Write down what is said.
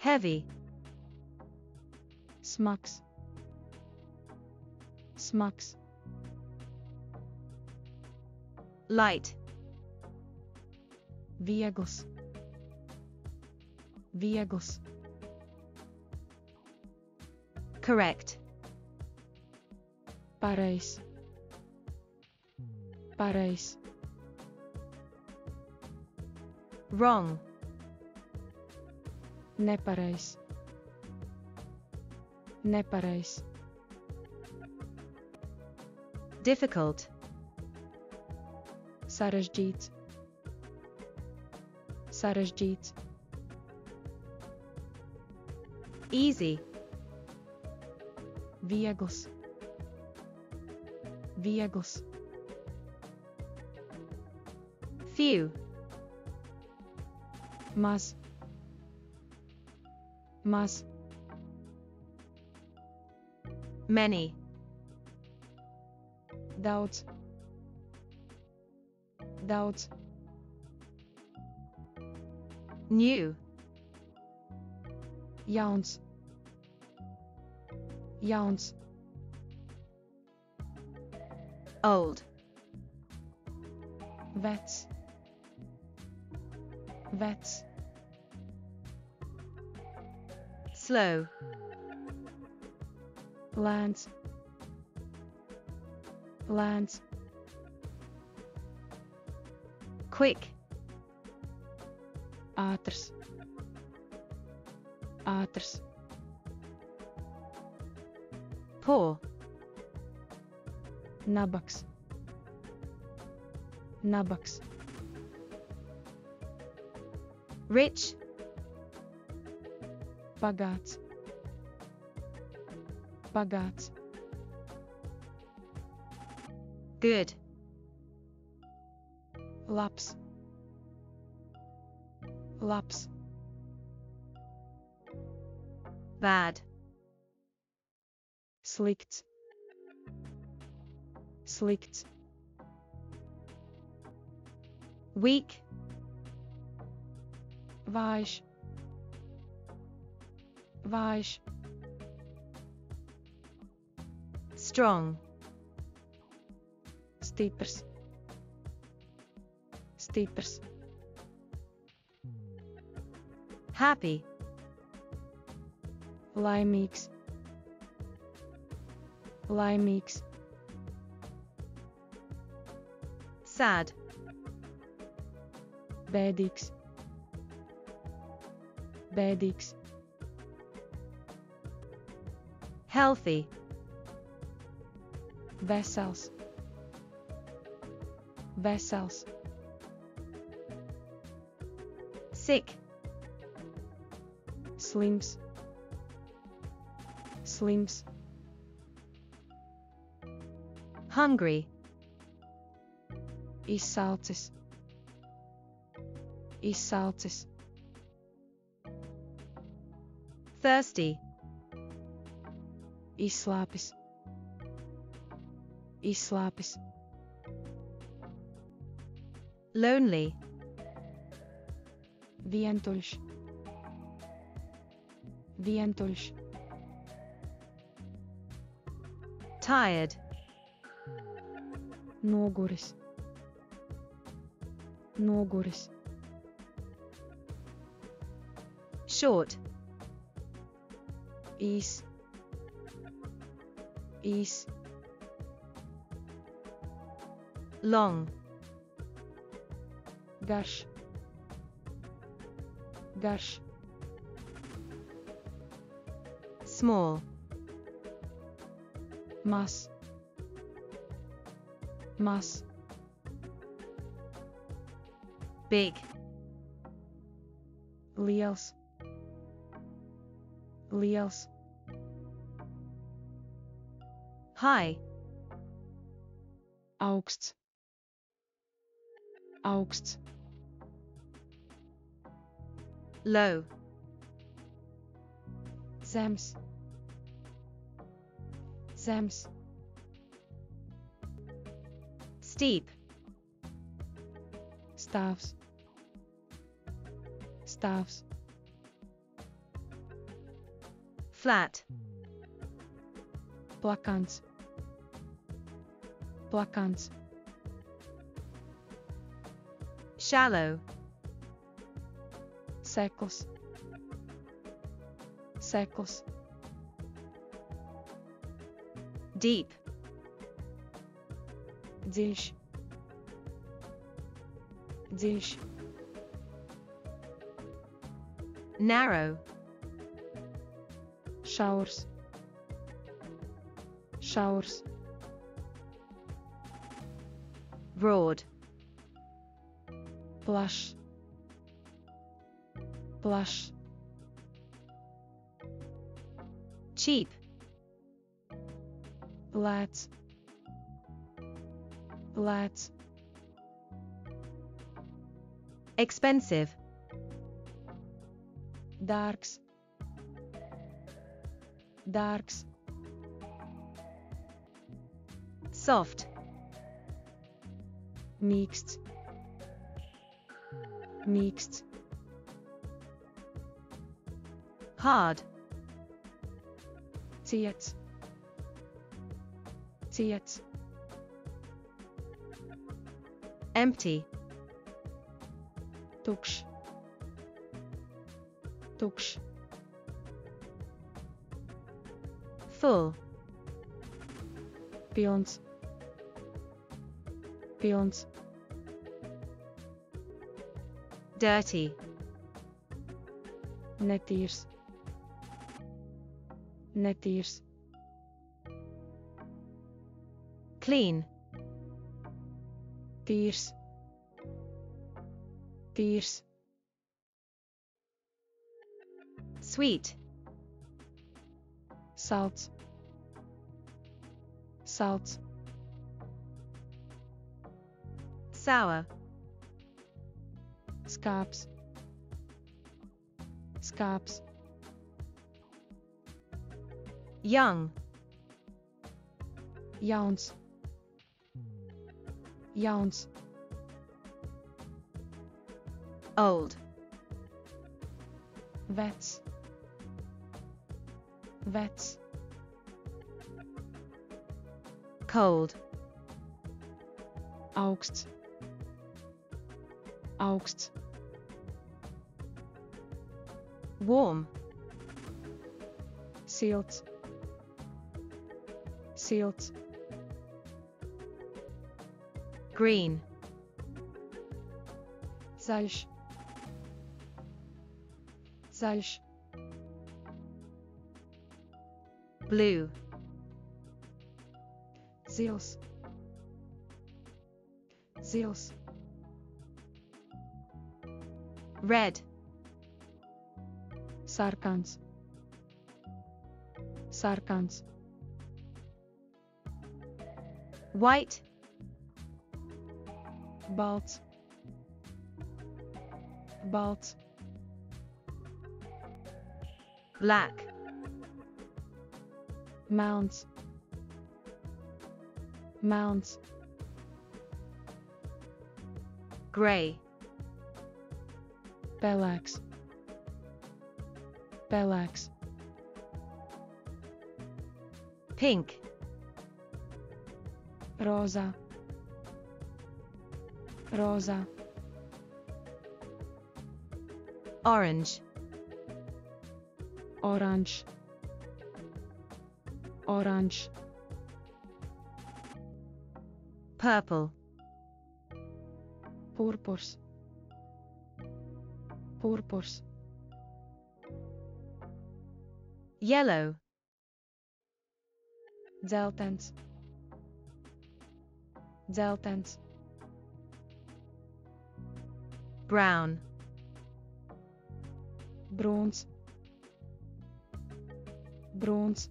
heavy, smags, smags, light, viegls, viegls, correct, pareizs, pareizs, wrong, nepareizs, nepareizs, difficult, sarežģīts, sarežģīts, easy, viegls, viegls, few, maz, maz, many, daudz, daudz, new, jauns, jauns, old, Vets. vecs, slow, lēns, lēns, quick, ātrs, ātrs, poor, nabaks, nabaks, rich, bagāts, bagāts, good, Laps. Laps. bad, slikts, slikts, weak, vājš, vājš, strong, stiprs, stiprs, happy, laimīgs, laimīgs, sad, bēdīgs, bēdīgs, healthy, vessels vessels sick, slims, slims, hungry, izsalcis, izsalcis, thirsty, izslāpis, izslāpis, lonely, vientuļš, vientuļš, tired, noguris, noguris, short, īs, īs, long, garš, garš, small, maz, maz, big, liels, liels, high, augsts, augsts, low, zems, zems, steep, stāvs, stāvs, flat, plakans, plakans, shallow, sekls, sekls, deep, dziļš, dziļš, narrow, šaurs, šaurs, broad, blush. Blush. Cheap, lēts, lēts, expensive, darks. Darks. Soft, mīksts, mixed hard, ciets, ciets, empty, tukšs, tukšs, full, pilns, pilns, dirty, netīrs, netīrs, clean, tīrs, tīrs, sweet, salds, salds, sour, skāps, skāps, young, jauns, jauns, old, vecs, vecs, cold, augsts, augsts, warm, silts, silts, green, zaļš, zaļš, blue, zils, zils, red, sarkans, sarkans, white, balts, balts, black, melns, melns, grey, pelēks, pelēks, pink, Rosa. Rosa. Orange, Orange. Oranžs, purple, purpurs, purpurs, yellow, dzeltens, dzeltens, brown, brūns, brūns,